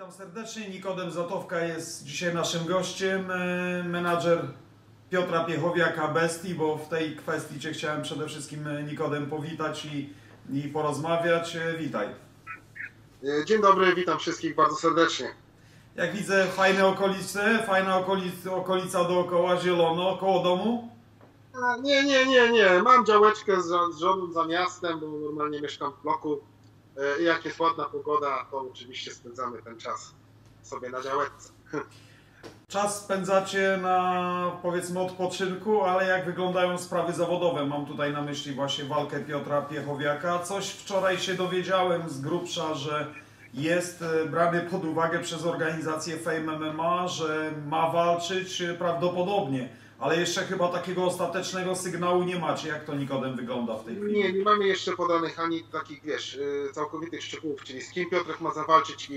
Witam serdecznie. Nikodem Zatowka jest dzisiaj naszym gościem. e, Menadżer Piotra Piechowiaka Bestii, bo w tej kwestii Cię chciałem przede wszystkim e, Nikodem powitać i, i porozmawiać. E, Witaj. Dzień dobry, witam wszystkich bardzo serdecznie. Jak widzę, fajne okolice, fajna okolica, okolica dookoła, zielono, koło domu. Nie, nie, nie, nie. Mam działeczkę z, z żoną za miastem, bo normalnie mieszkam w bloku. E, jak jest ładna pogoda, to oczywiście spędzamy ten czas sobie na działeczce. Czas spędzacie na powiedzmy odpoczynku, ale jak wyglądają sprawy zawodowe? Mam tutaj na myśli właśnie walkę Piotra Piechowiaka. Coś wczoraj się dowiedziałem z grubsza, że jest e, brany pod uwagę przez organizację Fame MMA, że ma walczyć e, prawdopodobnie, ale jeszcze chyba takiego ostatecznego sygnału nie macie. Jak to Nikodem wygląda w tej chwili? Nie, nie mamy jeszcze podanych ani takich, wiesz, e, całkowitych szczegółów, czyli z kim Piotrek ma zawalczyć i,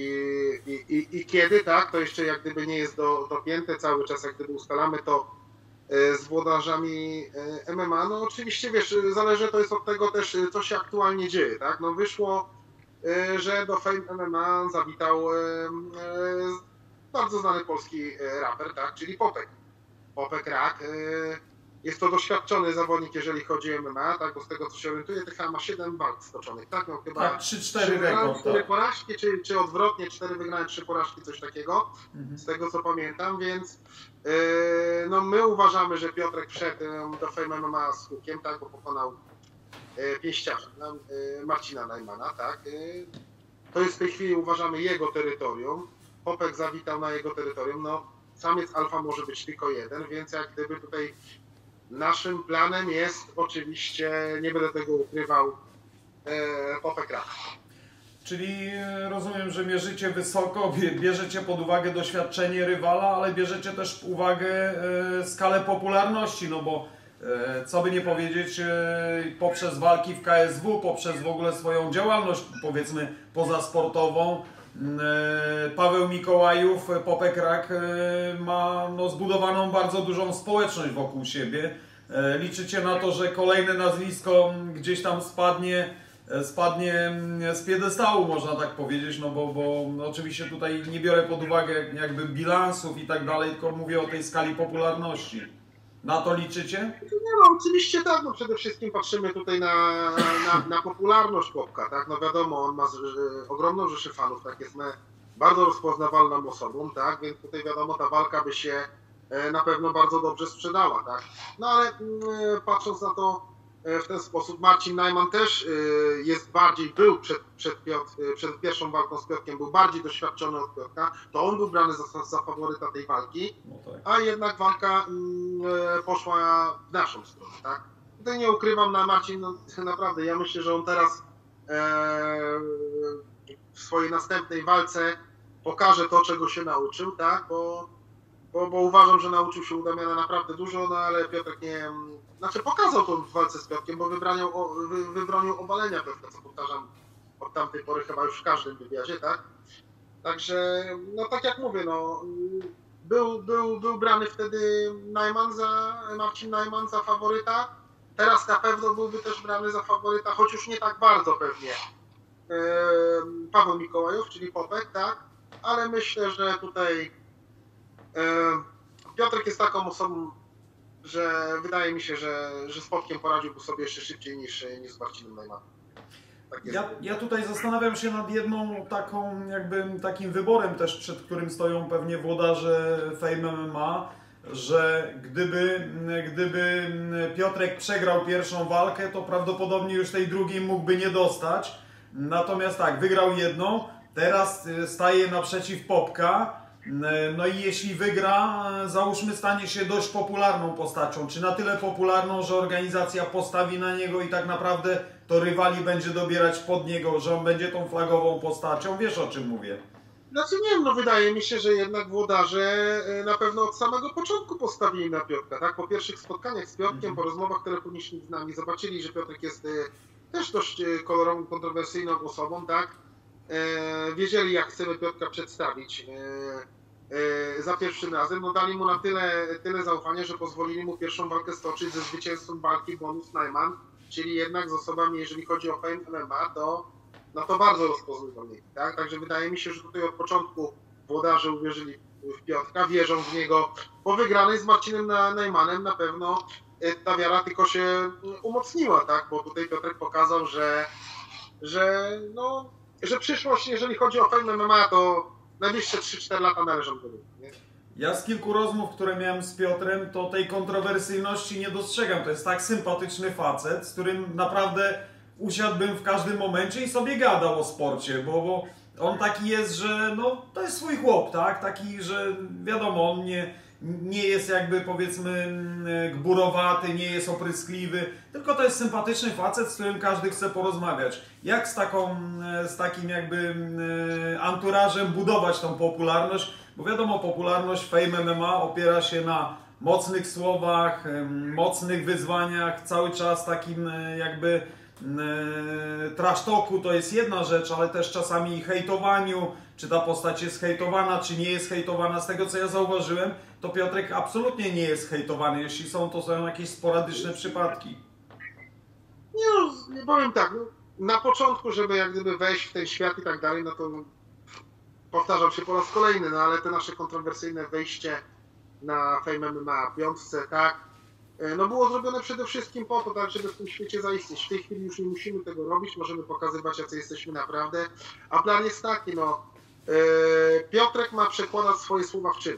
i, i, i kiedy, tak? To jeszcze jak gdyby nie jest do, dopięte cały czas, jak gdyby ustalamy to e, z włodarzami e, MMA. No oczywiście, wiesz, zależy to jest od tego też, co się aktualnie dzieje, tak? No wyszło, że do Fame MMA zawitał bardzo znany polski raper, tak? Czyli Popek. Popek Rak. e, Jest to doświadczony zawodnik, jeżeli chodzi o MMA, tak? Bo z tego, co się orientuję, to chyba ma 7 walk stoczonych, tak? No chyba Tak, 3-4 Trzy wygrałem, rekord. cztery Tak. porażki, czy, czy odwrotnie, cztery wygrałem, trzy porażki, coś takiego, Mhm. z tego co pamiętam, więc yy, no my uważamy, że Piotrek wszedł yy, do Fame MMA z hukiem, tak, bo pokonał yy, pięściarza, yy, Marcina Najmana, tak. To jest w tej chwili uważamy jego terytorium. Popek zawitał na jego terytorium, no samiec alfa może być tylko jeden, więc jak gdyby tutaj naszym planem jest oczywiście, nie będę tego ukrywał, yy, Popek Rak. Czyli e, rozumiem, że mierzycie wysoko, bie- bierzecie pod uwagę doświadczenie rywala, ale bierzecie też w uwagę e, skalę popularności, no bo e, co by nie powiedzieć, e, poprzez walki w KSW, poprzez w ogóle swoją działalność powiedzmy pozasportową, e, Paweł Mikołajów, e, Popek Rak e, ma no, zbudowaną bardzo dużą społeczność wokół siebie. E, Liczycie na to, że kolejne nazwisko gdzieś tam spadnie e, spadnie mm, z piedestału, można tak powiedzieć, no bo, bo oczywiście tutaj nie biorę pod uwagę jakby bilansów i tak dalej, tylko mówię o tej skali popularności. Na to liczycie? Nie no, oczywiście tak, no przede wszystkim patrzymy tutaj na, na, na popularność Popka, tak, no wiadomo, on ma z, że, ogromną rzeszę fanów, tak, jest bardzo rozpoznawalną osobą, tak, więc tutaj wiadomo, ta walka by się e, na pewno bardzo dobrze sprzedała, tak, no ale e, patrząc na to w ten sposób, Marcin Najman też e, jest bardziej, był przed, przed, Piotr, e, przed pierwszą walką z Piotrkiem, był bardziej doświadczony od Piotrka, to on był brany za, za faworyta tej walki, No tak. a jednak walka mm, e, poszła w naszą stronę, tak? Tutaj nie ukrywam na Marcin, no, naprawdę, ja myślę, że on teraz e, w swojej następnej walce pokaże to, czego się nauczył, tak? Bo, bo, bo uważam, że nauczył się u Damiana naprawdę dużo, no ale Piotrek nie... Znaczy pokazał to w walce z Piotrkiem, bo wybraniał, o- wy, wybronił obalenia Piotrka, co powtarzam od tamtej pory chyba już w każdym wywiadzie, tak? Także, no tak jak mówię, no był, był, był brany wtedy Najman za, Marcin Najman za faworyta. Teraz na pewno byłby też brany za faworyta, choć już nie tak bardzo pewnie. Em, Paweł Mikołajów, czyli Popek, tak? Ale myślę, że tutaj Piotrek jest taką osobą, że wydaje mi się, że, że z Popkiem poradziłby sobie jeszcze szybciej niż, niż z Marcinem Najmanem. Tak. Ja, ja tutaj zastanawiam się nad jedną taką, jakby takim wyborem też, przed którym stoją pewnie włodarze Fame MMA, że gdyby, gdyby Piotrek przegrał pierwszą walkę, to prawdopodobnie już tej drugiej mógłby nie dostać. Natomiast tak, wygrał jedną, teraz y, staje naprzeciw Popka. Y, No i jeśli wygra, y, załóżmy, stanie się dość popularną postacią. Czy na tyle popularną, że organizacja postawi na niego i tak naprawdę to rywali będzie dobierać pod niego, że on będzie tą flagową postacią? Wiesz o czym mówię? Znaczy nie wiem, no wydaje mi się, że jednak włodarze e, na pewno od samego początku postawili na Piotrka, tak? Po pierwszych spotkaniach z Piotrkiem, Mhm. po rozmowach telefonicznych z nami, zobaczyli, że Piotrek jest e, też dość e, kolorową, kontrowersyjną osobą, tak? Wiedzieli, jak chcemy Piotrka przedstawić e, e, za pierwszym razem, no dali mu na tyle, tyle zaufania, że pozwolili mu pierwszą walkę stoczyć ze zwycięzcą walki Bonus Najman, czyli jednak z osobami, jeżeli chodzi o Fame MMA, to no to bardzo rozpoznawalni, tak? Także wydaje mi się, że tutaj od początku włodarze uwierzyli w Piotrka, wierzą w niego. Po wygranej z Marcinem Najmanem na pewno e, ta wiara tylko się umocniła, tak? Bo tutaj Piotrek pokazał, że, że, no, że przyszłość, jeżeli chodzi o Fame MMA, to najbliższe 3-4 lata należą do niego. Ja z kilku rozmów, które miałem z Piotrem, to tej kontrowersyjności nie dostrzegam. To jest tak sympatyczny facet, z którym naprawdę usiadłbym w każdym momencie i sobie gadał o sporcie, bo, bo on taki jest, że no, to jest swój chłop, tak? Taki, że wiadomo, on nie, nie jest jakby powiedzmy mm, gburowaty, nie jest opryskliwy, tylko to jest sympatyczny facet, z którym każdy chce porozmawiać. Jak z, taką, mm, z takim jakby mm, anturażem budować tą popularność? Bo wiadomo, popularność Fame MMA opiera się na mocnych słowach, mocnych wyzwaniach, cały czas takim jakby E, trash talku to jest jedna rzecz, ale też czasami hejtowaniu, czy ta postać jest hejtowana, czy nie jest hejtowana. Z tego co ja zauważyłem, to Piotrek absolutnie nie jest hejtowany. Jeśli są, to są jakieś sporadyczne przypadki. Nie, no, powiem tak. No, na początku, żeby jak gdyby wejść w ten świat i tak dalej, no to powtarzam się po raz kolejny, no ale te nasze kontrowersyjne wejście na Fame MMA piątce, tak, no było zrobione przede wszystkim po to, tak, żeby w tym świecie zaistnieć. W tej chwili już nie musimy tego robić, możemy pokazywać, jacy jesteśmy naprawdę. A plan jest taki, no, e, Piotrek ma przekładać swoje słowa w czyn.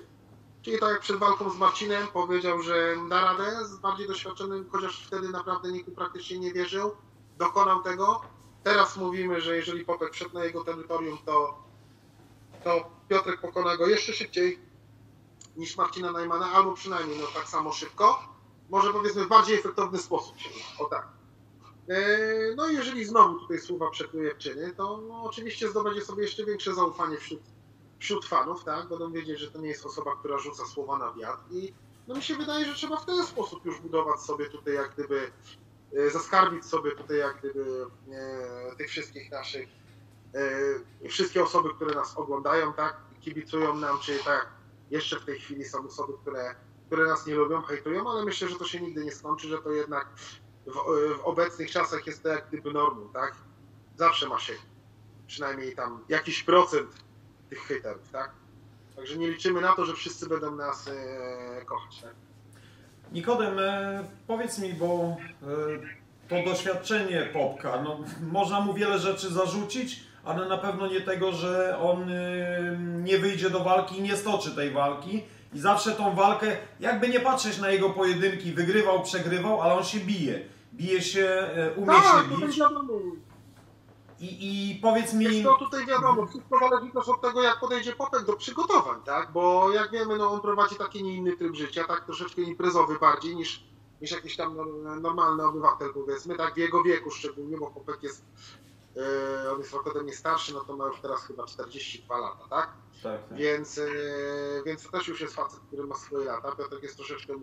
Czyli tak jak przed walką z Marcinem powiedział, że da radę z bardziej doświadczonym, chociaż wtedy naprawdę nikt praktycznie nie wierzył, dokonał tego. Teraz mówimy, że jeżeli Popek wszedł na jego terytorium, to, to Piotrek pokona go jeszcze szybciej niż Marcina Najmana, albo przynajmniej no, tak samo szybko może powiedzmy w bardziej efektowny sposób o tak. E, no i jeżeli znowu tutaj słowa przekuje w czyny, to no, oczywiście zdobędzie sobie jeszcze większe zaufanie wśród, wśród fanów, tak? Będą wiedzieć, że to nie jest osoba, która rzuca słowa na wiatr i no mi się wydaje, że trzeba w ten sposób już budować sobie tutaj jak gdyby, e, zaskarbić sobie tutaj jak gdyby e, tych wszystkich naszych, e, wszystkie osoby, które nas oglądają, tak? Kibicują nam, czy tak jeszcze w tej chwili są osoby, które które nas nie lubią, hejtują, ale myślę, że to się nigdy nie skończy, że to jednak w, w obecnych czasach jest to jak gdyby normą, tak? Zawsze ma się przynajmniej tam jakiś procent tych hejterów, tak? Także nie liczymy na to, że wszyscy będą nas e, kochać, tak? Nikodem, e, powiedz mi, bo e, to doświadczenie Popka, no, można mu wiele rzeczy zarzucić, ale na pewno nie tego, że on e, nie wyjdzie do walki i nie stoczy tej walki. I zawsze tą walkę, jakby nie patrzeć na jego pojedynki, wygrywał, przegrywał, ale on się bije. Bije się, e, umie tak, się bić. I, I powiedz mi... Jest to tutaj wiadomo, wszystko zależy też od tego, jak podejdzie Popek do przygotowań, tak? Bo jak wiemy, no on prowadzi taki nie inny tryb życia, tak troszeczkę imprezowy bardziej niż, niż jakiś tam normalny obywatel, powiedzmy, tak? W jego wieku szczególnie, bo Popek jest, yy, on jest rok ode mnie starszy, no to ma już teraz chyba 42 lata, tak? Tak, tak. Więc, e, więc to też już jest facet, który ma swoje lata. Piotrek jest troszeczkę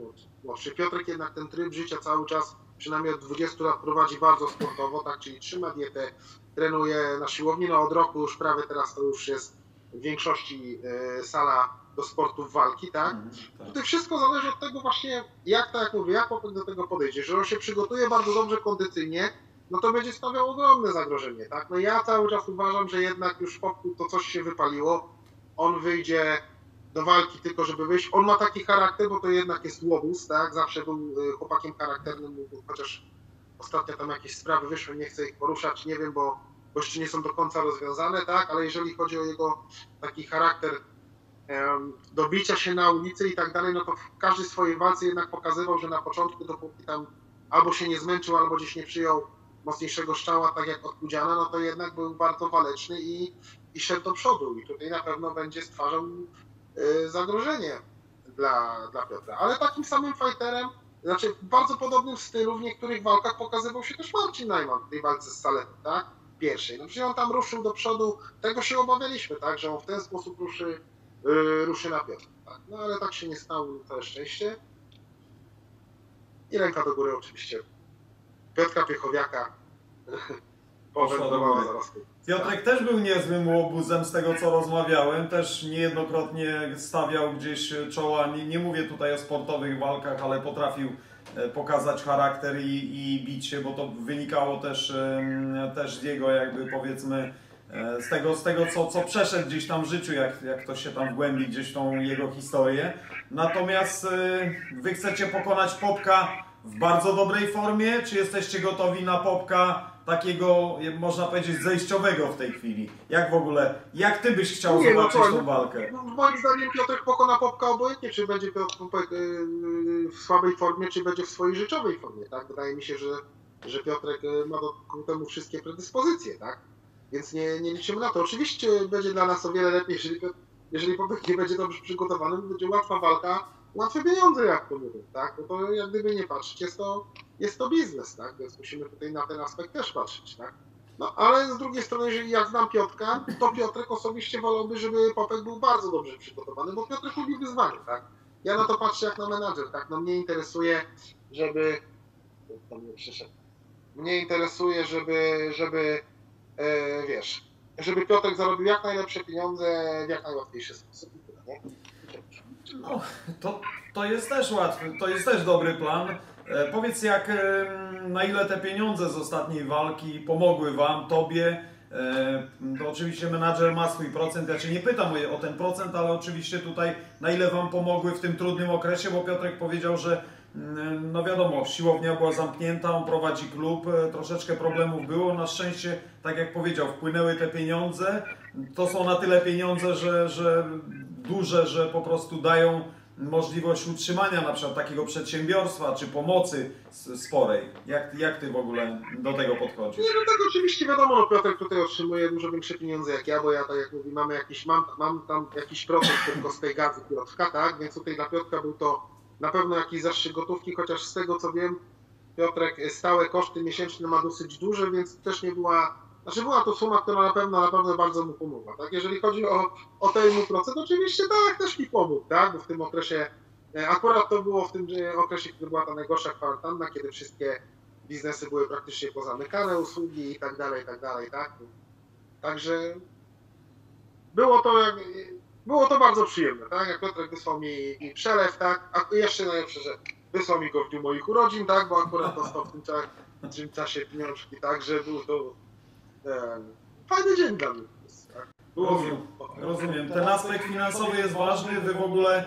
młodszy. Piotrek jednak ten tryb życia cały czas, przynajmniej od 20 lat prowadzi bardzo sportowo, tak, czyli trzyma dietę, trenuje na siłowni. No od roku już prawie teraz to już jest w większości e, sala do sportów walki, tak? Mm, tak. Tutaj wszystko zależy od tego właśnie, jak tak jak mówię, jak Popek do tego podejdzie. Jeżeli on się przygotuje bardzo dobrze kondycyjnie, no to będzie stawiał ogromne zagrożenie, tak? No ja cały czas uważam, że jednak już Popku to coś się wypaliło on wyjdzie do walki tylko, żeby wyjść. On ma taki charakter, bo to jednak jest łobuz, tak? Zawsze był y, chłopakiem charakternym, chociaż ostatnio tam jakieś sprawy wyszły, nie chcę ich poruszać, nie wiem, bo, bo jeszcze nie są do końca rozwiązane, tak? Ale jeżeli chodzi o jego taki charakter um, do bicia się na ulicy i tak dalej, no to w każdej swojej walce jednak pokazywał, że na początku, dopóki tam albo się nie zmęczył, albo gdzieś nie przyjął mocniejszego strzała, tak jak od no to jednak był bardzo waleczny i i szedł do przodu i tutaj na pewno będzie stwarzał y, zagrożenie dla, dla Piotra. Ale takim samym fighterem, znaczy w bardzo podobnym stylu w niektórych walkach pokazywał się też Marcin Najman w tej walce z Saletem, tak? Pierwszej. No przecież on tam ruszył do przodu, tego się obawialiśmy, tak? Że on w ten sposób ruszy, yy, ruszy na Piotra. Tak? No ale tak się nie stało, całe szczęście. I do góry oczywiście. Piotra Piechowiaka powędrowała zaraz. Piotrek też był niezłym łobuzem z tego co rozmawiałem, też niejednokrotnie stawiał gdzieś czoła, nie, nie mówię tutaj o sportowych walkach, ale potrafił e, pokazać charakter i, i bić się, bo to wynikało też, też z jego jakby powiedzmy e, z tego, z tego co, co przeszedł gdzieś tam w życiu, jak, jak to się tam wgłębi gdzieś tą jego historię. Natomiast e, wy chcecie pokonać Popka w bardzo dobrej formie, czy jesteście gotowi na Popka takiego, można powiedzieć, zejściowego w tej chwili? Jak w ogóle, jak ty byś chciał Nie, no zobaczyć to- tą walkę? No, moim zdaniem Piotrek pokona Popka obojętnie, czy będzie Piotr Popek yy, w słabej formie, czy będzie w swojej rzeczowej formie, tak? Wydaje mi się, że, że Piotrek yy, ma do temu wszystkie predyspozycje, tak? Więc nie, nie liczymy na to. Oczywiście będzie dla nas o wiele lepiej, jeżeli, Piotr- jeżeli Popek nie będzie dobrze przygotowany, to będzie łatwa walka, łatwe pieniądze, jak to mówią, tak? No to jak gdyby nie patrzeć, jest to, jest to biznes, tak? Więc musimy tutaj na ten aspekt też patrzeć, tak? No, ale z drugiej strony, jeżeli ja znam Piotrka, to Piotrek osobiście wolałby, żeby Popek był bardzo dobrze przygotowany, bo Piotrek lubi wyzwanie, tak? Ja na to patrzę jak na menadżer, tak? No mnie interesuje, żeby... To mnie przyszedł. Mnie interesuje, żeby, żeby e, wiesz, żeby Piotrek zarobił jak najlepsze pieniądze w jak najłatwiejszy sposób. No, to, to jest też łatwy, to jest też dobry plan. E, powiedz jak, em, na ile te pieniądze z ostatniej walki pomogły Wam, Tobie? E, to oczywiście menadżer ma swój procent, ja Cię nie pytam o, ten procent, ale oczywiście tutaj na ile Wam pomogły w tym trudnym okresie, bo Piotrek powiedział, że mm, no wiadomo, siłownia była zamknięta, on prowadzi klub, e, troszeczkę problemów było, na szczęście, tak jak powiedział, wpłynęły te pieniądze, to są na tyle pieniądze, że, że duże, że po prostu dają możliwość utrzymania na przykład takiego przedsiębiorstwa czy pomocy sporej. Jak, jak ty w ogóle do tego podchodzisz? Nie, no tak oczywiście wiadomo, no Piotrek tutaj otrzymuje dużo większe pieniądze jak ja, bo ja tak jak mówi, mamy jakiś, mam, mam tam jakiś procent tylko z tej gazy Piotrka, tak? Więc tutaj dla Piotrka był to na pewno jakiś zastrzyk gotówki, chociaż z tego co wiem, Piotrek e, stałe koszty miesięczne ma dosyć duże, więc też nie była, znaczy była to suma, która na pewno, na pewno bardzo mu pomogła, tak? Jeżeli chodzi o, o ten mu procent, oczywiście tak, też mi pomógł, tak? Bo w tym okresie, e, akurat to było w tym że okresie, kiedy była ta najgorsza kwarantanna, kiedy wszystkie biznesy były praktycznie pozamykane, usługi i tak dalej, i tak dalej, tak? Także było to jak, było to bardzo przyjemne, tak? Jak Piotrek wysłał mi, mi przelew, tak? A jeszcze najlepsze, że wysłał mi go w dniu moich urodzin, tak? Bo akurat dostał w tym, czasie, w tym czasie pieniążki, tak? Że był to e, fajny dzień dla mnie. Tak? Rozumiem. Rozumiem. Ten aspekt finansowy jest ważny. Wy w ogóle e,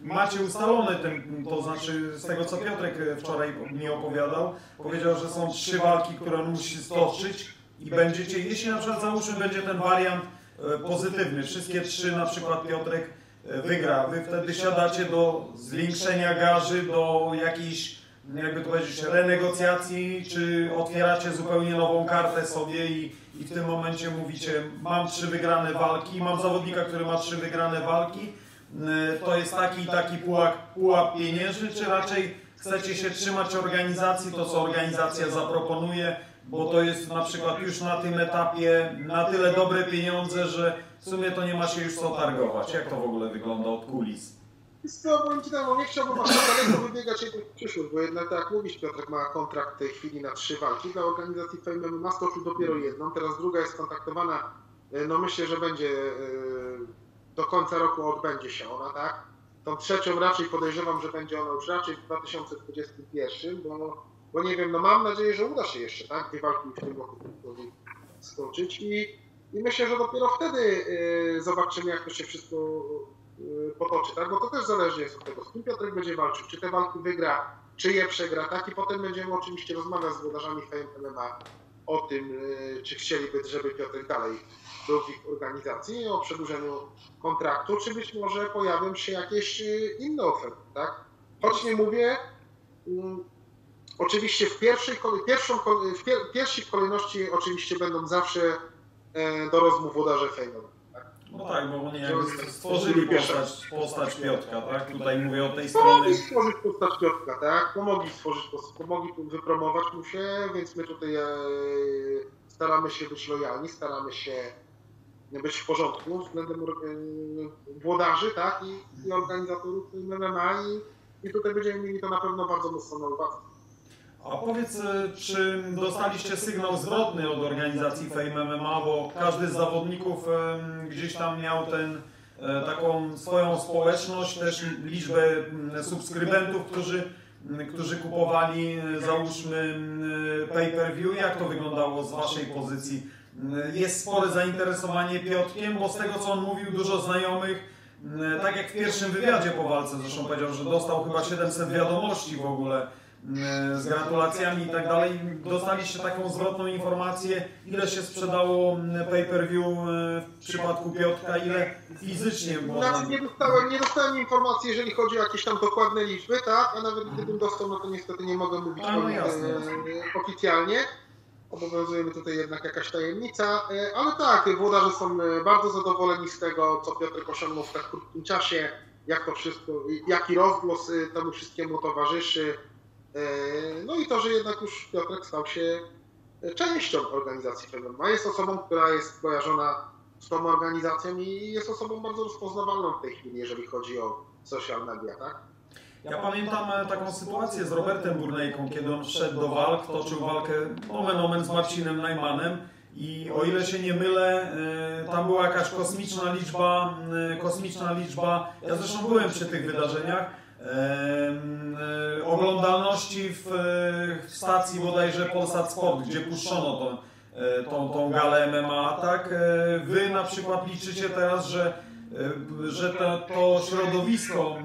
macie ustalony ten, to znaczy z tego co Piotrek wczoraj mi opowiadał, powiedział, że są trzy walki, które on musi stoczyć i będziecie, jeśli na przykład załóżmy będzie ten wariant e, pozytywny, wszystkie trzy na przykład Piotrek e, wygra, wy wtedy siadacie do zwiększenia garzy, do jakiejś jakby to powiedzieć, renegocjacji, czy otwieracie zupełnie nową kartę sobie i, i w tym momencie mówicie, mam trzy wygrane walki, mam zawodnika, który ma trzy wygrane walki, y, to jest taki i taki pułap, pułap pieniężny, czy raczej chcecie się trzymać organizacji, to co organizacja zaproponuje, bo to jest na przykład już na tym etapie na tyle dobre pieniądze, że w sumie to nie ma się już co targować. Jak to w ogóle wygląda od kulis? Co, powiem Ci tak, nie chciałbym aż tak daleko wybiegać w przyszłość, bo jednak tak jak mówisz, Piotrek ma kontrakt w tej chwili na trzy walki. Dla organizacji Fame MMA stoczył dopiero jedną, teraz druga jest kontaktowana, e, no myślę, że będzie e, do końca roku odbędzie się ona, tak? Tą trzecią raczej podejrzewam, że będzie ona już raczej w 2021, bo, bo nie wiem, no mam nadzieję, że uda się jeszcze, tak? Dwie walki w tym roku skończyć i, i myślę, że dopiero wtedy e, zobaczymy, jak to się wszystko potoczy, tak? Bo to też zależy jest od tego, z kim Piotrek będzie walczył, czy te walki wygra, czy je przegra, tak? I potem będziemy oczywiście rozmawiać z włodarzami Fame o tym, y, czy chcieliby, żeby Piotrek dalej był w ich organizacji, o przedłużeniu kontraktu, czy być może pojawią się jakieś y, inne oferty, tak? Choć nie mówię, oczywiście w pierwszej, pierwszą, w pier, pierwszej kolejności oczywiście będą zawsze e, do rozmów włodarze Fame. No tak, bo oni jakby stworzyli postać, postać Piotrka, tak? Tutaj mówię o tej strony. Pomogli stworzyć postać Piotrka, tak? Pomogli stworzyć, pos- pomogli wypromować mu się, więc my tutaj e, staramy się być lojalni, staramy się być w porządku względem e, włodarzy, tak? I, i organizatorów MMA i, i tutaj będziemy mieli to na pewno bardzo mocno na uwadze. A powiedz, e, czy dostaliście sygnał zwrotny od organizacji Fame MMA, bo każdy z zawodników gdzieś tam miał ten, e, taką swoją społeczność, też liczbę subskrybentów, którzy którzy kupowali, e, załóżmy, pay-per-view. Jak to wyglądało z Waszej pozycji? Jest spore zainteresowanie Piotrkiem, bo z tego co on mówił, dużo znajomych, tak jak w pierwszym wywiadzie po walce, zresztą powiedział, że dostał chyba 700 wiadomości w ogóle z gratulacjami i tak dalej. Dostaliście taką zwrotną informację, ile się sprzedało m, pay-per-view e, w przypadku Piotrka, ile fizycznie było. Znaczy nie dostałem, nie dostałem informacji, jeżeli chodzi o jakieś tam dokładne liczby, tak? A nawet gdybym dostał, no to niestety nie mogę mówić A, no o- jasne, e, jasne. oficjalnie. Obowiązuje mnie tutaj jednak jakaś tajemnica, e, ale tak, włodarze są e, bardzo zadowoleni z tego, co Piotr osiągnął w tak krótkim czasie, jak to wszystko, jaki rozgłos e, temu wszystkiemu towarzyszy. E, No i to, że jednak już Piotrek stał się częścią organizacji MMA. Jest osobą, która jest kojarzona z tą organizacją i jest osobą bardzo rozpoznawalną w tej chwili, jeżeli chodzi o social media, tak? Ja pamiętam e, taką sytuację z Robertem Burnejką, kiedy on wszedł do walk, toczył walkę nomen omen z Marcinem Najmanem i o ile się nie mylę, e, tam była jakaś kosmiczna liczba, kosmiczna liczba, ja zresztą byłem przy tych wydarzeniach, oglądalności w, e, w stacji bodajże Polsat Sport, gdzie puszczono tą, e, tą, tą galę MMA, tak? E, Wy na przykład liczycie teraz, że e, że to, to środowisko,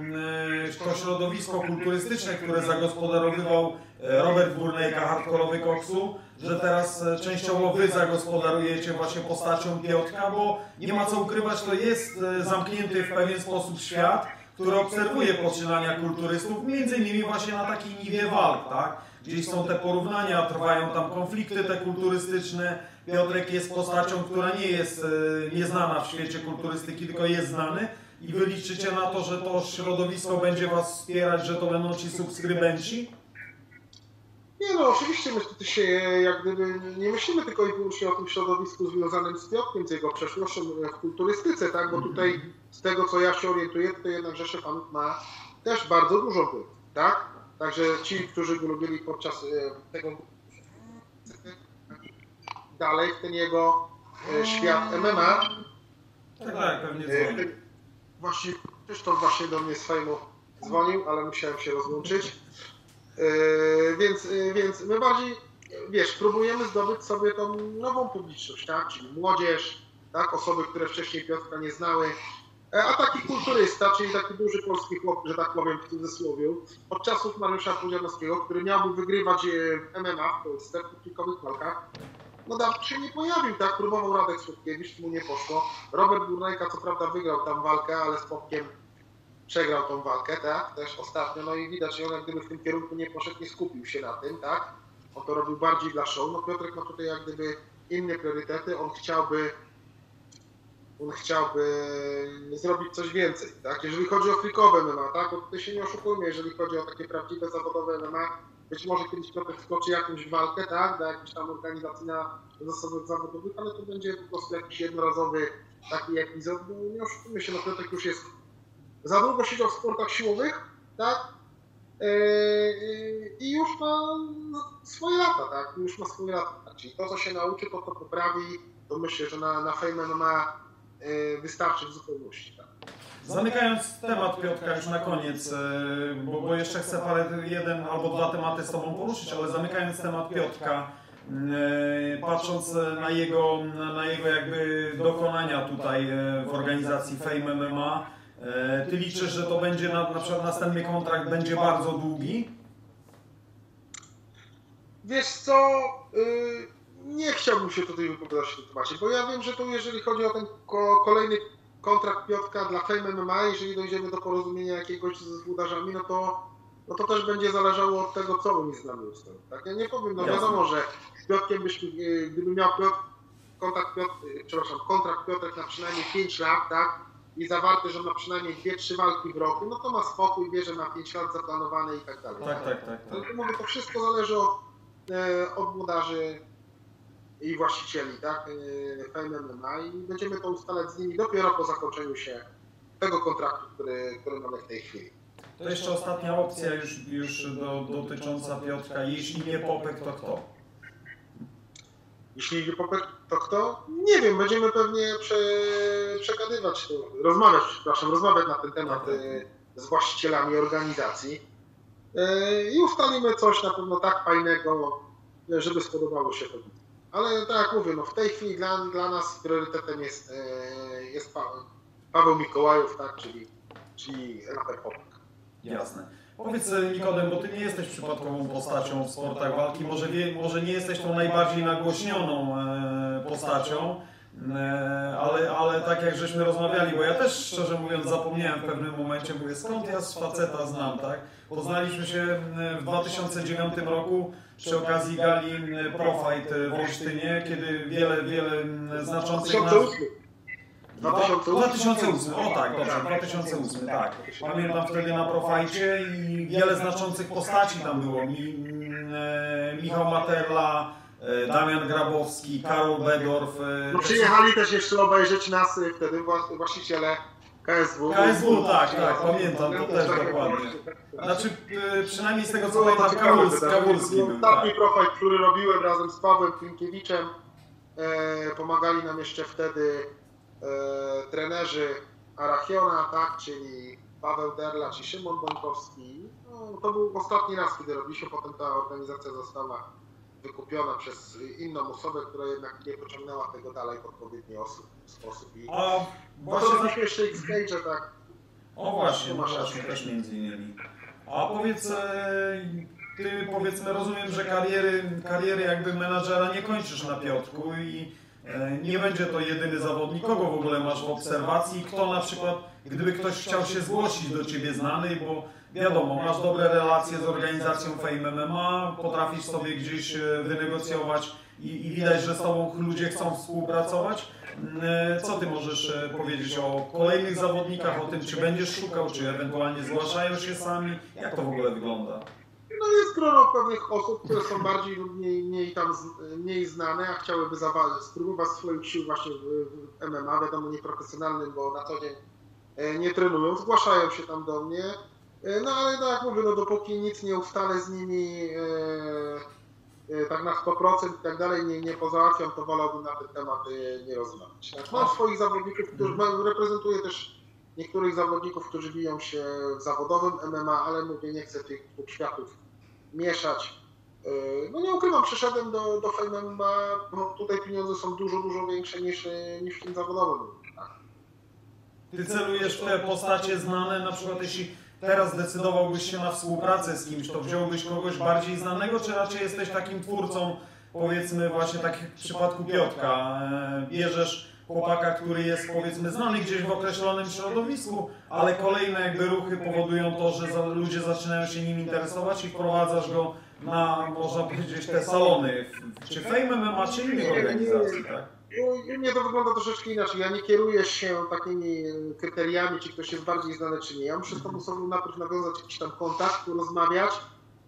e, to środowisko kulturystyczne, które zagospodarowywał e, Robert Burnejka, hardkorowy koksu, że teraz e, częściowo wy zagospodarujecie właśnie postacią Piotrka, bo nie ma co ukrywać, to jest e, zamknięty w pewien sposób świat, który obserwuje poczynania kulturystów, między innymi właśnie na takiej niwie walk, tak? Gdzieś są te porównania, trwają tam konflikty te kulturystyczne. Piotrek jest postacią, która nie jest e, nieznana w świecie kulturystyki, tylko jest znany. I wy liczycie na to, że to środowisko będzie was wspierać, że to będą ci subskrybenci? Nie no, oczywiście my tutaj się jak gdyby nie myślimy tylko i wyłącznie o tym środowisku związanym z Piotrkiem, z jego przeszłością w kulturystyce, tak? Bo tutaj z tego co ja się orientuję, to jednak Rzesze Panów ma też bardzo dużo wpływu, tak? Także ci, którzy go lubili podczas e, tego dalej w ten jego e, świat MMA, Tak, tak, pewnie E, dzwoni. Właśnie Krzysztof właśnie do mnie swojemu dzwonił, ale musiałem się rozłączyć. E, Więc, e, więc my bardziej, wiesz, próbujemy zdobyć sobie tą nową publiczność, tak? Czyli młodzież, tak? Osoby, które wcześniej Piotrka nie znały. E, A taki kulturysta, czyli taki duży polski chłop, że tak powiem w cudzysłowie, od czasów Mariusza Pudzianowskiego, który miałby wygrywać w MMA w Polsce w kilkowych walkach, no dawno się nie pojawił, tak? Próbował Radek Słodkiewicz, mu nie poszło. Robert Burnejka co prawda wygrał tam walkę, ale z Popkiem przegrał tą walkę, tak? Też ostatnio, no i widać, że on jak gdyby w tym kierunku nie poszedł, nie skupił się na tym, tak? On to robił bardziej dla show. No Piotrek ma tutaj jak gdyby inne priorytety, on chciałby on chciałby zrobić coś więcej, tak? Jeżeli chodzi o frikowe MMA, tak? Bo tutaj się nie oszukujmy, jeżeli chodzi o takie prawdziwe zawodowe MMA, być może kiedyś Piotr wskoczy jakąś walkę, tak? Do jakiejś tam organizacji na zasadach zawodowych, ale to będzie po prostu jakiś jednorazowy taki epizod, bo nie oszukujmy się, no Piotrek już jest za długo siedział w sportach siłowych, tak? Yy, I już ma swoje lata, tak? Już ma swoje lata. Tak? Czyli to, co się nauczy, to to poprawi, to myślę, że na, na Fame MMA yy, wystarczy w zupełności. Tak? Zamykając temat Piotrka już na koniec, e, bo, bo jeszcze chcę parę, jeden albo dwa tematy z Tobą poruszyć, ale zamykając temat Piotrka, e, patrząc na jego, na jego jakby dokonania tutaj e, w organizacji Fame MMA, e, Ty liczysz, że to będzie na, na przykład następny kontrakt będzie bardzo długi? Wiesz co, yy, nie chciałbym się tutaj wypowiadać w tym temacie, bo ja wiem, że tu jeżeli chodzi o ten ko- kolejny kontrakt Piotrka dla Fame MMA, jeżeli dojdziemy do porozumienia jakiegoś z włodarzami, no to, no to też będzie zależało od tego, co oni z nami ustalą. Tak? Ja nie powiem, no wiadomo, że z Piotrkiem byśmy, yy, gdyby miał Piotr, kontakt Piotr, yy, przepraszam, kontrakt Piotrek na przynajmniej 5 lat, tak? I zawarty, że ma przynajmniej 2-3 walki w roku, no to ma spokój, wie, że na 5 lat zaplanowane i tak dalej. Tak, tak, tak. Tak. to mówię, to wszystko zależy od, e, od włodarzy i właścicieli, tak, e, Fame MMA i będziemy to ustalać z nimi dopiero po zakończeniu się tego kontraktu, który, który mamy w tej chwili. To jeszcze ostatnia opcja już, już do, dotycząca Piotrka. Jeśli nie Popek, to kto? Jeśli Popek, to kto? Nie wiem, będziemy pewnie prze, przekadywać, to, rozmawiać, przepraszam, rozmawiać na ten temat e, z właścicielami organizacji. e, i ustalimy coś na pewno tak fajnego, żeby spodobało się to. Ale tak jak mówię, no w tej chwili dla, dla nas priorytetem jest, e, jest Pa- Paweł Mikołajów, tak, czyli, czyli raper pop. Jasne. Powiedz e, Nikodem, bo ty nie jesteś przypadkową postacią w sportach walki, może, wie, może nie jesteś tą najbardziej nagłośnioną e, postacią, e, ale, ale tak jak żeśmy rozmawiali, bo ja też szczerze mówiąc zapomniałem w pewnym momencie, mówię skąd ja z faceta znam, tak? Poznaliśmy się w 2009 roku przy okazji gali e, Profight e, w Olsztynie, kiedy wiele, wiele znaczących... nazw- 2008. 2008. 2008, o tak, dobrze, 2008, tak. Pamiętam wtedy na Profajcie i wiele znaczących postaci tam było. Mi, mm, e, Michał Materla, e, Damian Grabowski, Karol Bedorf. e, No przyjechali też jeszcze obejrzeć nas wtedy wła- właściciele KSW. KSW, tak, tak, pamiętam, to też Tak, dokładnie. tak. Znaczy, przynajmniej z tego co pamiętam, ciekawe Kawulski. Kawulski Był był, tak. Ostatni profil, który robiłem razem z Pawłem Klinkiewiczem. E, pomagali nam jeszcze wtedy trenerzy Arachiona, tak, czyli Paweł Derlacz i Szymon Bąkowski. No, to był ostatni raz, kiedy robiliśmy, potem ta organizacja została wykupiona przez inną osobę, która jednak nie pociągnęła tego dalej w odpowiedni osób, sposób. I A no właśnie to robiliśmy jeszcze X-Cage, tak. O właśnie, no właśnie, też między innymi. A powiedz, e, ty powiedzmy, rozumiem, że kariery, kariery jakby menadżera nie kończysz na Piotrku i e, nie będzie to jedyny zawodnik. Kogo w ogóle masz w obserwacji? Kto na przykład, gdyby ktoś chciał się zgłosić do ciebie znany, bo wiadomo, masz dobre relacje z organizacją Fame MMA, potrafisz sobie gdzieś e, wynegocjować i, i widać, że z tobą ludzie chcą współpracować. E, Co ty możesz e, powiedzieć o kolejnych zawodnikach, o tym, czy będziesz szukał, czy ewentualnie zgłaszają się sami? Jak to w ogóle wygląda? No jest grono pewnych osób, które są bardziej lub mniej, mniej tam mniej znane, a chciałyby zawa- spróbować swoich sił właśnie w, w MMA, wiadomo nieprofesjonalnym, bo na co dzień e, nie trenują, zgłaszają się tam do mnie. E, No ale tak jak mówię, no dopóki nic nie ustalę z nimi e, e, tak na 100% i tak dalej, nie, nie pozałatwiam, to wolałbym na ten temat e, nie rozmawiać. Tak? Mam swoich zawodników, którzy mam, reprezentuję też niektórych zawodników, którzy biją się w zawodowym MMA, ale mówię, nie chcę tych dwóch światów mieszać. Yy, No nie ukrywam, przyszedłem do, do MMA, bo tutaj pieniądze są dużo, dużo większe niż, yy, niż w tym zawodowym. Ty celujesz w te postacie znane, na przykład jeśli teraz zdecydowałbyś się na współpracę z kimś, to wziąłbyś kogoś bardziej znanego, czy raczej jesteś takim twórcą, powiedzmy właśnie tak w przypadku Piotka, e, bierzesz chłopaka, który jest powiedzmy znany gdzieś w określonym środowisku, ale kolejne jakby ruchy powodują to, że za, ludzie zaczynają się nim interesować i wprowadzasz go na, można powiedzieć, te salony, czy Fame MMA, czy innych organizacji, tak? U mnie to wygląda troszeczkę inaczej. Ja nie kieruję się takimi kryteriami, czy ktoś jest bardziej znany, czy nie. Ja muszę z tą osobą najpierw nawiązać jakiś tam kontakt, porozmawiać.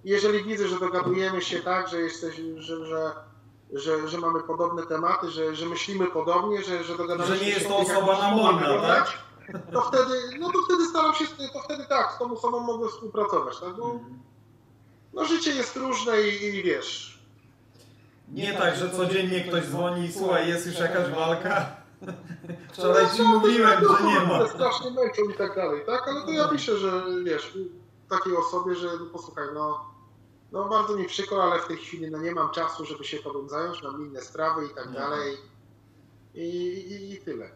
I jeżeli widzę, że dogadujemy się tak, że jesteś, że, że, że, że mamy podobne tematy, że, że myślimy podobnie, że, że dogadamy Że się nie jest to osoba namolna, wyglądać, To wtedy, no to wtedy staram się, to wtedy tak, z tą osobą mogę współpracować, tak? Bo no życie jest różne i, i wiesz, Nie tak, że codziennie ktoś dzwoni i słuchaj, jest już jakaś walka. Wczoraj ci mówiłem, tak, że nie ma. Strasznie męczą i tak dalej, tak? Ale to ja piszę, że wiesz, takiej osobie, że no posłuchaj, no, no bardzo mi przykro, ale w tej chwili no nie mam czasu, żeby się tobą zająć, mam inne sprawy i tak Nie. dalej. I, i, i tyle.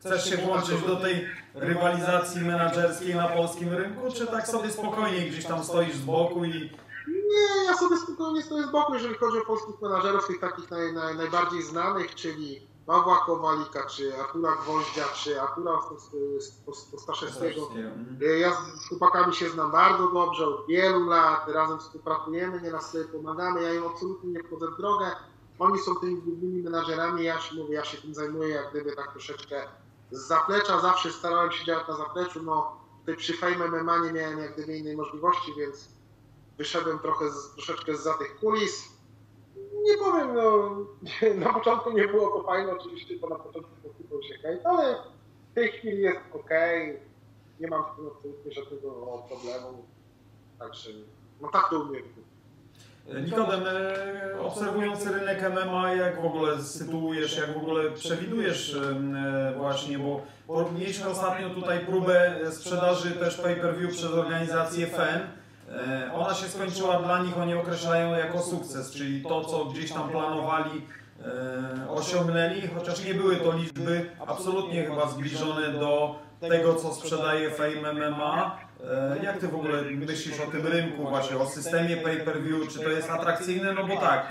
Chcesz się włączyć do tej rywalizacji menadżerskiej na polskim rynku, czy tak sobie spokojnie gdzieś tam stoisz z boku i Nie, ja sobie spokojnie stoję z boku, jeżeli chodzi o polskich menadżerów, tych takich naj, naj, najbardziej znanych, czyli Pawła Kowalika, czy Artura Gwoździa, czy Artura Staszewskiego. Mhm. Ja z chłopakami się znam bardzo dobrze, od wielu lat, razem współpracujemy, nieraz sobie pomagamy, ja im absolutnie nie wchodzę w drogę. Oni są tymi głównymi menadżerami, ja się mówię, ja się tym zajmuję jak gdyby tak troszeczkę z zaplecza, zawsze starałem się działać na zapleczu, no tutaj przy Fame MMA nie miałem jak gdyby innej możliwości, więc wyszedłem trochę z, troszeczkę za tych kulis. Nie powiem, no na początku nie było to fajne oczywiście, bo na początku posypał się hejt, ale w tej chwili jest ok, nie mam z tym absolutnie żadnego problemu, także no tak to u mnie wygląda. Nikodem, e, obserwując rynek MMA, jak w ogóle sytuujesz, jak w ogóle przewidujesz e, właśnie, bo mieliśmy ostatnio tutaj próbę sprzedaży też pay-per-view przez organizację FEN. E, ona się skończyła dla nich, oni określają jako sukces, czyli to, co gdzieś tam planowali, e, osiągnęli, chociaż nie były to liczby absolutnie chyba zbliżone do tego, co sprzedaje Fame MMA. E, Jak ty w ogóle myślisz o tym rynku właśnie, o systemie pay-per-view, czy to jest atrakcyjne? No bo tak,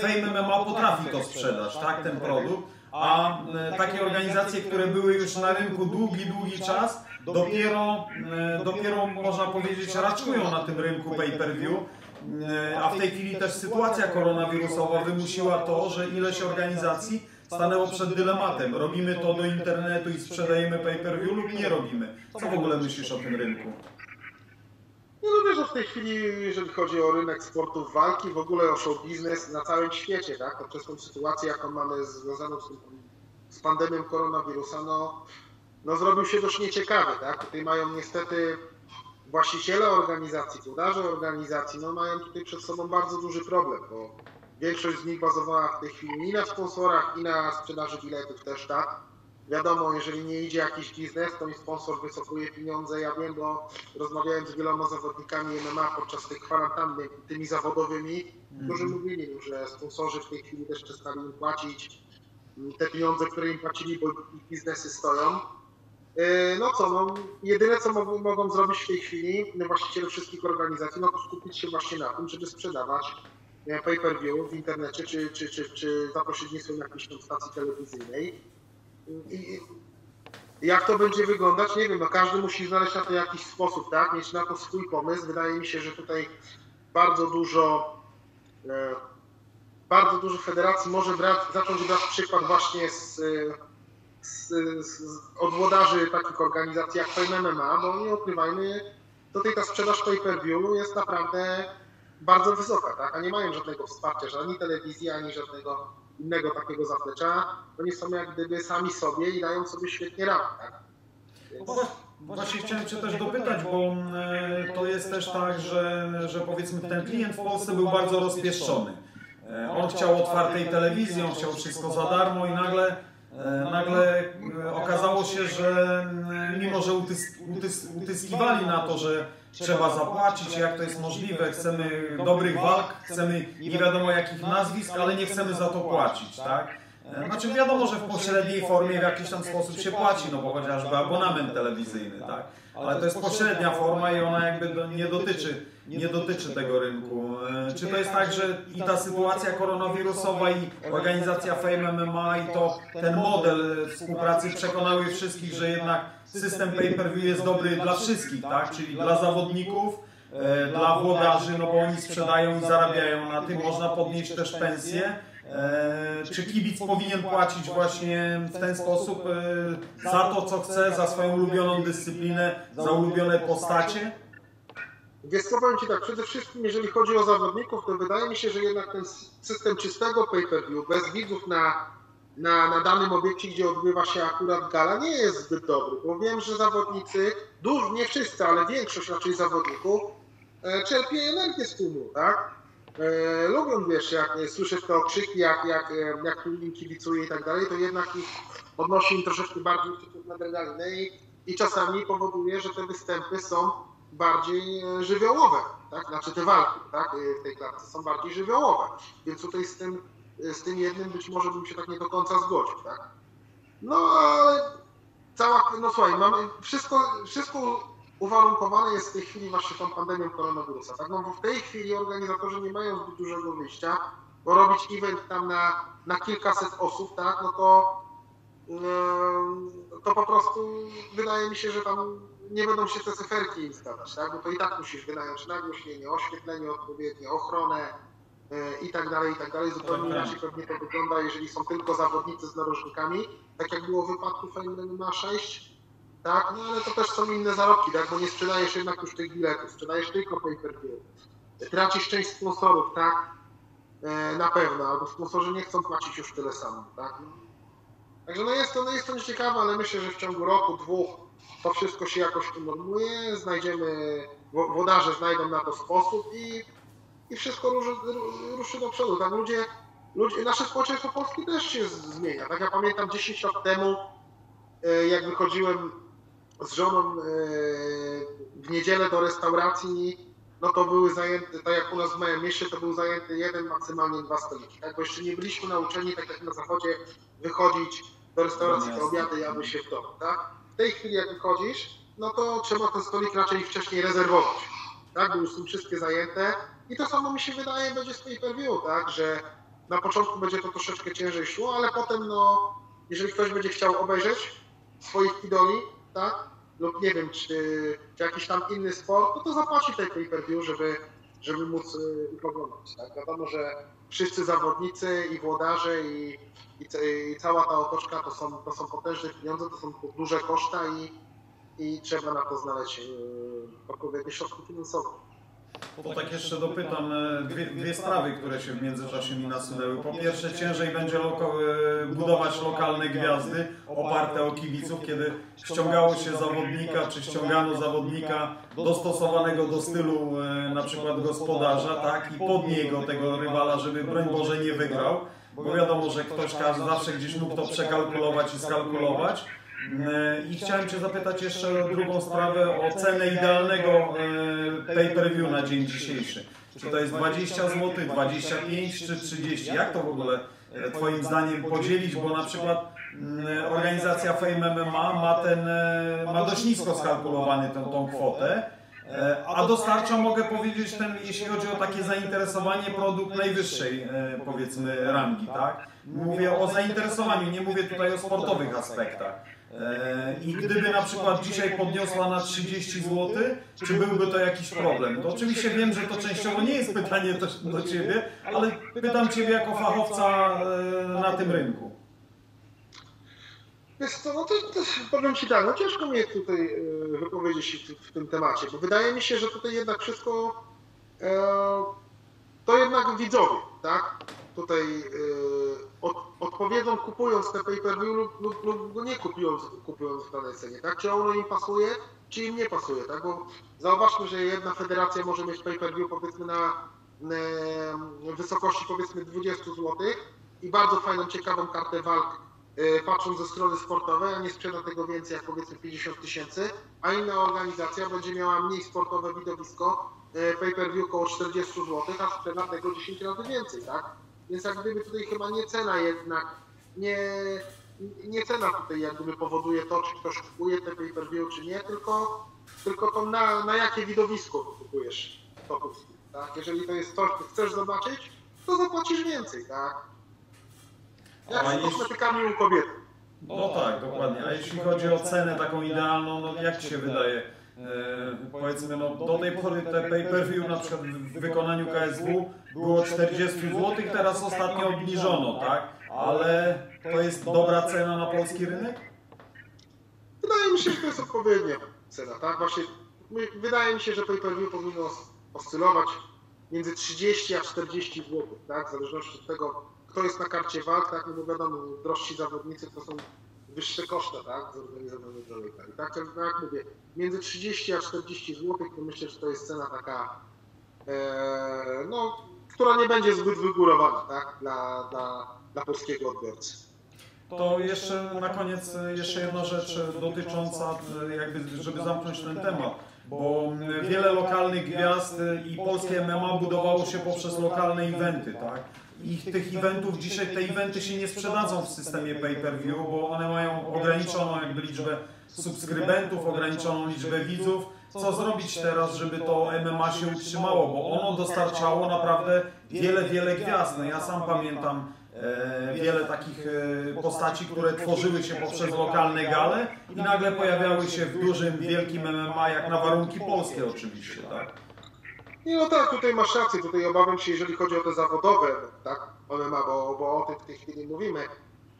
Fame MMA potrafi to sprzedać, tak, ten produkt, a takie organizacje, które były już na rynku długi, długi czas, dopiero, e, dopiero można powiedzieć raczkują na tym rynku pay-per-view, e, a w tej chwili też sytuacja koronawirusowa wymusiła to, że ileś organizacji stanęło przed dylematem. Robimy to do internetu i sprzedajemy pay-per-view lub nie robimy. Co w ogóle myślisz o tym rynku? No, no wiesz, że w tej chwili, jeżeli chodzi o rynek sportów walki, w ogóle o show biznes na całym świecie, tak, przez tą sytuację, jaką mamy związaną z, z pandemią koronawirusa, no, no zrobił się dość nieciekawy, tak. Tutaj mają niestety właściciele organizacji, włodarze organizacji, no mają tutaj przed sobą bardzo duży problem, bo większość z nich bazowała w tej chwili i na sponsorach, i na sprzedaży biletów też, tak. Wiadomo, jeżeli nie idzie jakiś biznes, to mi sponsor wysokuje pieniądze. Ja wiem, bo rozmawiałem z wieloma zawodnikami MMA podczas tej kwarantanny, tymi zawodowymi, którzy mówili, że sponsorzy w tej chwili też przestali im płacić te pieniądze, które im płacili, bo ich biznesy stoją. Yy, No co, no, jedyne co mogą, mogą zrobić w tej chwili właściciele wszystkich organizacji, no to skupić się właśnie na tym, żeby sprzedawać e, pay-per-view w internecie, czy, czy, czy, czy za pośrednictwem jakiejś stacji telewizyjnej. I jak to będzie wyglądać, nie wiem, no każdy musi znaleźć na to jakiś sposób, tak? Mieć na to swój pomysł. Wydaje mi się, że tutaj bardzo dużo e, bardzo dużo federacji może brać, zacząć brać przykład właśnie z, z, z, od włodarzy takich organizacji jak Fame MMA, bo nie ukrywajmy, tutaj ta sprzedaż pay-per-view jest naprawdę bardzo wysoka, tak? A nie mają żadnego wsparcia, że ani telewizji, ani żadnego innego takiego zaplecza. Oni są jak gdyby sami sobie i dają sobie świetnie radę, tak? Więc... No Właśnie chciałem Cię też dopytać, bo e, to jest też tak, że, że powiedzmy ten klient w Polsce był bardzo rozpieszczony. E, On chciał otwartej telewizji, on chciał wszystko za darmo i nagle, nagle e, okazało się, że m, mimo, że utys, utys, utyskiwali na to, że trzeba zapłacić, jak to jest możliwe, chcemy dobrych walk, chcemy nie wiadomo jakich nazwisk, ale nie chcemy za to płacić, tak? E, Znaczy wiadomo, że w pośredniej formie w jakiś tam sposób się płaci, no bo chociażby abonament telewizyjny, tak? Ale to jest pośrednia forma i ona jakby nie dotyczy, nie dotyczy tego rynku. E, Czy to jest tak, że i ta sytuacja koronawirusowa i organizacja Fame MMA i to ten model współpracy przekonały wszystkich, że jednak system pay-per-view jest dobry dla wszystkich, tak? Czyli dla zawodników, e, dla włodarzy, no bo oni sprzedają i zarabiają na tym, można podnieść też pensje. E, Czy kibic powinien płacić właśnie w ten sposób e, za to, co chce, za swoją ulubioną dyscyplinę, za ulubione postacie? Wiesz co, powiem Ci tak, przede wszystkim jeżeli chodzi o zawodników, to wydaje mi się, że jednak ten system czystego pay-per-view, bez widzów na, na, na danym obiekcie, gdzie odbywa się akurat gala, nie jest zbyt dobry, bo wiem, że zawodnicy, dużo, nie wszyscy, ale większość raczej zawodników e, czerpie energię z tłumu, tak? E, lubią, wiesz, jak słyszę te okrzyki, jak, jak, jak im kibicuje i tak dalej, to jednak ich podnosi im troszeczkę bardziej uczucie adrenalinę i, i czasami powoduje, że te występy są bardziej e, żywiołowe, tak? Znaczy te walki, tak? E, W tej klatce są bardziej żywiołowe. Więc tutaj z tym, z tym jednym być może bym się tak nie do końca zgodził, tak? No ale cała, no słuchaj, mamy, wszystko, wszystko uwarunkowane jest w tej chwili właśnie tą pandemią koronawirusa, tak? No bo w tej chwili organizatorzy nie mają zbyt dużego wyjścia, bo robić event tam na, na kilkaset osób, tak? No to to po prostu wydaje mi się, że tam nie będą się te cyferki im zgadzać, tak? Bo to i tak musisz wynająć nagłośnienie, oświetlenie odpowiednie, ochronę e, i tak dalej, i tak dalej. Zupełnie tak. inaczej pewnie to wygląda, jeżeli są tylko zawodnicy z narożnikami, tak jak było w wypadku Fame MMA 6, tak? No ale to też są inne zarobki, tak? Bo nie sprzedajesz jednak już tych biletów, sprzedajesz tylko pay per view. Tracisz część sponsorów, tak? E, Na pewno, albo sponsorzy nie chcą płacić już tyle samo, tak? Także no jest to, no jest to nieciekawe, ale myślę, że w ciągu roku, dwóch to wszystko się jakoś unormuje, znajdziemy, wo- włodarze znajdą na to sposób i, i wszystko ruszy, ru- ruszy do przodu. Tak ludzie, ludzie, nasze społeczeństwo polskie też się zmienia. Tak ja pamiętam 10 lat temu, e, jak wychodziłem z żoną e, w niedzielę do restauracji, no to były zajęte, tak jak u nas w moim mieście, to był zajęty jeden, maksymalnie dwa stoliki, tak? Bo jeszcze nie byliśmy nauczeni, tak jak na zachodzie, wychodzić do restauracji, No jasne. obiady jadły się w domu, tak? W tej chwili jak wychodzisz, no to trzeba ten stolik raczej wcześniej rezerwować, tak? Bo już są wszystkie zajęte i to samo mi się wydaje będzie z pay per view, tak? Że na początku będzie to troszeczkę ciężej szło, ale potem, no, jeżeli ktoś będzie chciał obejrzeć swoich idoli, tak? Lub nie wiem, czy, czy jakiś tam inny sport, no to zapłaci tej pay per view, żeby, żeby móc y, ich oglądać. Tak? Wiadomo, że wszyscy zawodnicy i włodarze i, i, i cała ta otoczka to są, to są potężne pieniądze, to są duże koszta i, i trzeba na to znaleźć yy, odpowiednie środki finansowe. To tak jeszcze dopytam e, dwie, dwie sprawy, które się w międzyczasie mi nasunęły. Po pierwsze, ciężej będzie e, budować lokalne gwiazdy oparte o kibiców, kiedy ściągało się zawodnika, czy ściągano zawodnika dostosowanego do stylu e, na przykład gospodarza, tak, i pod niego tego rywala, żeby broń Boże nie wygrał, bo wiadomo, że ktoś zawsze gdzieś mógł to przekalkulować i skalkulować. E, I chciałem Cię zapytać jeszcze o drugą sprawę, o cenę idealnego e, pay-per-view na dzień dzisiejszy. Czy to jest 20 zł, 25 czy 30? Jak to w ogóle e, Twoim zdaniem podzielić? Bo na przykład mm, organizacja Fame MMA ma, ten, ma dość nisko skalkulowany tę, tą kwotę. A dostarcza, mogę powiedzieć, ten, jeśli chodzi o takie zainteresowanie, produkt najwyższej, powiedzmy, rangi, tak? Mówię o zainteresowaniu, nie mówię tutaj o sportowych aspektach. I gdyby na przykład dzisiaj podniosła na 30 zł, czy byłby to jakiś problem? To oczywiście wiem, że to częściowo nie jest pytanie też do Ciebie, ale pytam Ciebie jako fachowca e, na tym rynku. Wiesz co, no to, to powiem Ci tak, no ciężko mi jest tutaj e, wypowiedzieć w, w tym temacie, bo wydaje mi się, że tutaj jednak wszystko e, to jednak widzowie, tak? Tutaj e, od, odpowiedzą kupując te pay-per-view lub, lub, lub nie kupując, kupując w danej cenie, tak? Czy ono im pasuje, czy im nie pasuje, tak? Bo zauważmy, że jedna federacja może mieć pay-per-view powiedzmy na, na wysokości powiedzmy 20 zł i bardzo fajną, ciekawą kartę walk e, patrząc ze strony sportowej, a nie sprzeda tego więcej jak powiedzmy 50 tysięcy, a inna organizacja będzie miała mniej sportowe widowisko, e, pay-per-view około 40 zł, a sprzeda tego 10 razy więcej, tak? Więc jak gdyby tutaj chyba nie cena jednak, nie, nie cena tutaj jak gdyby powoduje to, czy ktoś kupuje te pay-per-view, czy nie, tylko, tylko to na, na jakie widowisko kupujesz to tak? Jeżeli to jest coś, co chcesz zobaczyć, to zapłacisz więcej, tak? Jak z kosmetykami u kobiety. No tak, dokładnie. A jeśli chodzi o cenę taką idealną, no jak Ci się wydaje? E, powiedzmy, no do tej pory te pay-per-view na przykład w wykonaniu KSW było 40 zł, teraz ostatnio obniżono, tak? Ale to jest dobra cena na polski rynek? Wydaje mi się, że to jest odpowiednia cena, tak? Właśnie wydaje mi się, że pay-per-view powinno os- oscylować między 30 a 40 zł, tak? W zależności od tego, kto jest na karcie walk, tak? No bo wiadomo, drożsi zawodnicy to są wyższe koszta, tak? Zorganizowane zawodnika. I tak, tak jak mówię, między 30 a 40 zł, to myślę, że to jest cena taka, e, no, która nie będzie zbyt wygórowana, tak? Dla, dla, dla polskiego odbiorcy. To jeszcze na koniec e, jeszcze jedna rzecz e, dotycząca, e, jakby, żeby zamknąć ten temat, bo wiele lokalnych gwiazd i polskie MMA budowało się poprzez lokalne eventy, tak? I tych eventów dzisiaj te eventy się nie sprzedadzą w systemie pay-per-view, bo one mają ograniczoną jakby liczbę subskrybentów, ograniczoną liczbę widzów. Co zrobić teraz, żeby to MMA się utrzymało, bo ono dostarczało naprawdę wiele, wiele gwiazd. No ja sam pamiętam e, wiele takich e, postaci, które tworzyły się poprzez lokalne gale i nagle pojawiały się w dużym, wielkim MMA, jak na warunki polskie oczywiście, tak? Nie, no tak, tutaj masz rację, tutaj obawiam się, jeżeli chodzi o te zawodowe, tak, MMA, bo, bo o tym w tej chwili mówimy,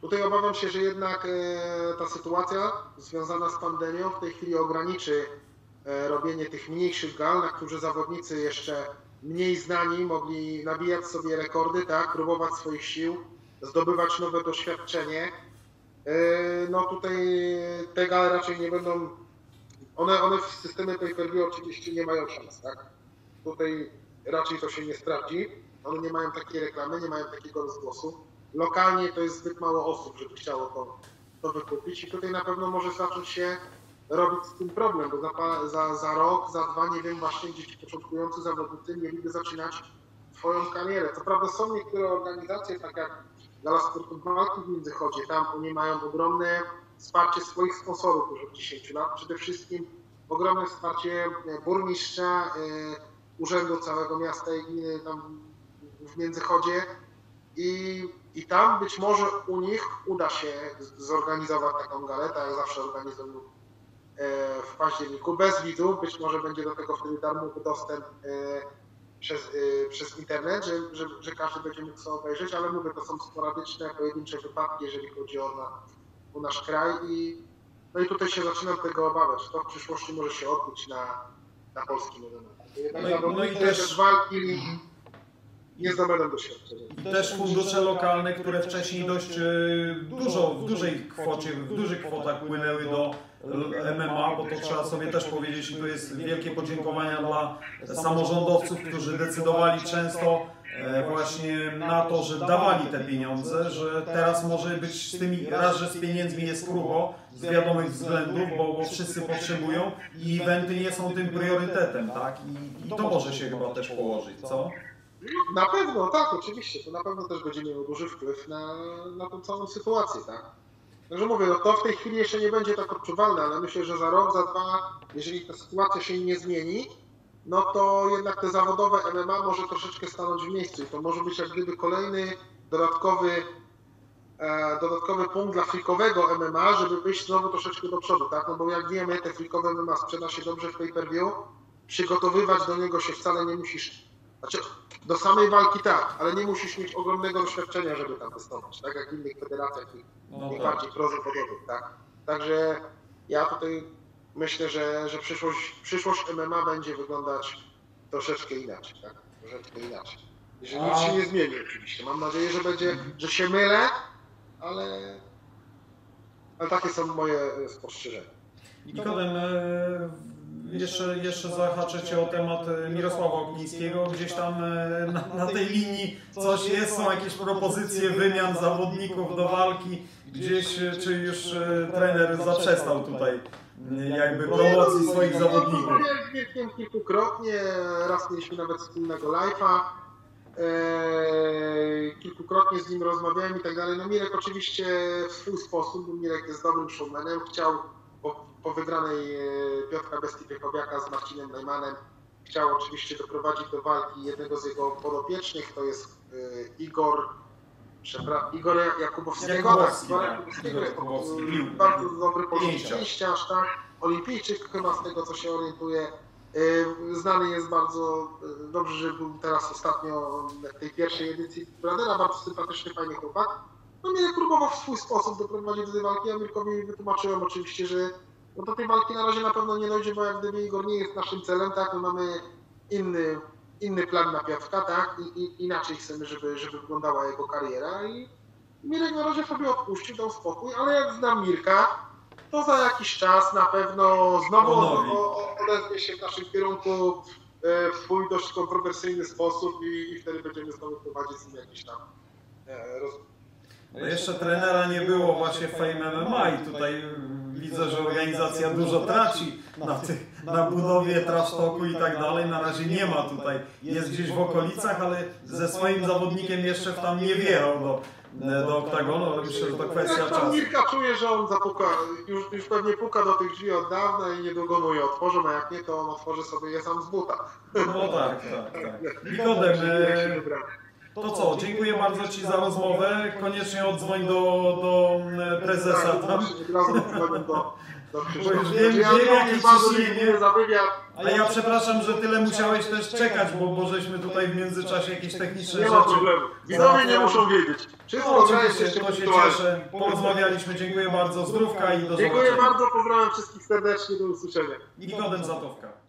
tutaj obawiam się, że jednak e, ta sytuacja związana z pandemią w tej chwili ograniczy e, robienie tych mniejszych gal, na którzy zawodnicy jeszcze mniej znani mogli nabijać sobie rekordy, tak, próbować swoich sił, zdobywać nowe doświadczenie. E, no tutaj te gale raczej nie będą, one, one w systemie pay-per-view oczywiście nie mają szans, tak. Tutaj raczej to się nie sprawdzi. One nie mają takiej reklamy, nie mają takiego rozgłosu. Lokalnie to jest zbyt mało osób, żeby chciało to, to wykupić i tutaj na pewno może zacząć się robić z tym problem, bo za, za, za rok, za dwa, nie wiem, właśnie gdzieś początkujący zawodnicy mieliby zaczynać swoją karierę. Co prawda są niektóre organizacje, tak jak Gala Walki w Międzychodzie, tam oni mają ogromne wsparcie swoich sponsorów już od 10 lat. Przede wszystkim ogromne wsparcie e, burmistrza, e, urzędu całego miasta i gminy tam w Międzychodzie i, i tam być może u nich uda się zorganizować taką galę, tak jak zawsze organizują e, w październiku, bez widzów, być może będzie do tego wtedy darmowy dostęp e, przez, e, przez internet, że, że, że każdy będzie mógł sobie obejrzeć, ale mówię, to są sporadyczne, pojedyncze wypadki, jeżeli chodzi o, na, o nasz kraj i no i tutaj się zaczynam tego obawiać. To w przyszłości może się odbyć na, na polskim MMA. Jednak No i- no i też- walki nie zdobędą doświadczenia. I też fundusze lokalne, które wcześniej dość e, dużo, w dużej kwocie, w dużych kwotach płynęły do MMA, bo to trzeba sobie też powiedzieć, i tu jest wielkie podziękowania dla samorządowców, którzy decydowali często właśnie na to, że dawali te pieniądze, że teraz może być z tymi, raz, że z pieniędzmi jest krucho, z wiadomych względów, bo, bo wszyscy potrzebują i eventy nie są tym priorytetem, tak? I, I to może się chyba też położyć, co? Na pewno, tak, oczywiście. To na pewno też będzie miało duży wpływ na, na tą całą sytuację, tak? Także mówię, no to w tej chwili jeszcze nie będzie tak odczuwalne, ale myślę, że za rok, za dwa, jeżeli ta sytuacja się nie zmieni, no to jednak te zawodowe MMA może troszeczkę stanąć w miejscu i to może być jak gdyby kolejny dodatkowy, e, dodatkowy punkt dla frikowego MMA, żeby wyjść znowu troszeczkę do przodu, tak? No bo jak wiemy, te frikowe MMA sprzeda się dobrze w pay-per-view, przygotowywać do niego się wcale nie musisz, znaczy do samej walki tak, ale nie musisz mieć ogromnego doświadczenia, żeby tam wystąpić, tak jak w innych federacjach, tych No tak. bardziej prozawodowych, tak? Także ja tutaj myślę, że, że przyszłość, przyszłość MMA będzie wyglądać troszeczkę inaczej, tak? Troszeczkę inaczej. Jeżeli nic się nie zmieni oczywiście. Mam nadzieję, że będzie, że się mylę, ale, ale takie są moje e, spostrzeżenia. Nikodem, e, jeszcze, jeszcze zahaczę Cię o temat e, Mirosława Oklińskiego. Gdzieś tam na, na tej linii coś jest, są jakieś propozycje wymian zawodników do walki. Gdzieś, czy już trener zaprzestał tutaj jakby promocji swoich zawodników? Kilkukrotnie, raz mieliśmy nawet wspólnego live'a. Eee, kilkukrotnie z nim rozmawiałem i tak dalej. No Mirek oczywiście w swój sposób, bo Mirek jest dobrym showmanem, chciał po, po wygranej e, Piotra Bestii Piechowiaka z Marcinem Najmanem, chciał oczywiście doprowadzić do walki jednego z jego podopiecznych, to jest e, Igor, przepra- Igor Jakubowskiego. Igor tak. Jakubowskiego Igor jest bardzo dobry pięściarz, tak? Olimpijczyk chyba z tego co się orientuje. Znany jest bardzo yy, dobrze, że był teraz ostatnio w tej pierwszej edycji Bradera, bardzo sympatyczny, fajny chłopak. No mnie próbował w swój sposób doprowadzić do tej walki, a Mirkowi wytłumaczyłem oczywiście, że no do tej walki na razie na pewno nie dojdzie, bo jak gdyby Igor nie jest naszym celem, tak, my mamy inny, inny plan na Piotrka, tak, I, i inaczej chcemy, żeby, żeby wyglądała jego kariera. I Mirek na razie sobie odpuścił, dał spokój, ale jak znam Mirka, to za jakiś czas na pewno znowu odezwie się w naszym kierunku e, w swój dość kontrowersyjny sposób i, i wtedy będziemy znowu prowadzić z nim jakiś tam e, roz... No jeszcze trenera nie było właśnie w Fame MMA i tutaj widzę, że organizacja dużo traci na, tych, na budowie trasztoku i tak dalej. Na razie nie ma tutaj. Jest gdzieś w okolicach, ale ze swoim zawodnikiem jeszcze w tam nie wjechał do, do oktagonu, ale myślę, że to kwestia czasu. Mirka czuje, że on zapuka, już, już pewnie puka do tych drzwi od dawna i niedługo mu je otworzą, a jak nie, to on otworzy sobie je sam z buta. No tak, tak, tak. Nikodem, To co, dziękuję bardzo Ci za rozmowę. Koniecznie odzwoń do, do e, prezesa Tak, do, do już wiem, Ja wiem, dziękuję jakie ciśnienie. dziękuję. A ja przepraszam, że tyle musiałeś też czekać, bo, bo żeśmy tutaj w międzyczasie jakieś techniczne Nie rzeczy. ma problemu. Widzowie nie muszą wiedzieć. No, Wszystko jest oczywiście, to się cieszę. Porozmawialiśmy, dziękuję bardzo. Zdrówka i do Dziękuję zobaczenia. bardzo, pozdrawiam wszystkich serdecznie, do usłyszenia. Nikodem Zatowka. Dziękuję bardzo.